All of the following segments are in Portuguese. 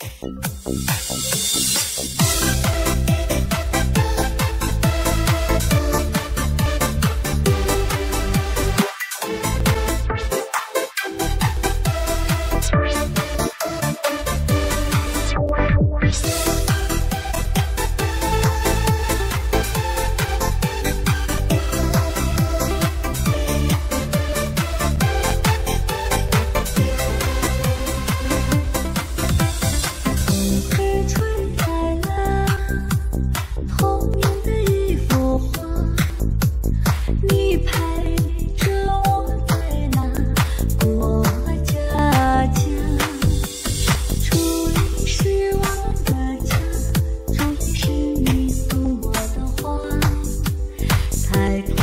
thank you night.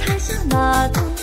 他乡哪个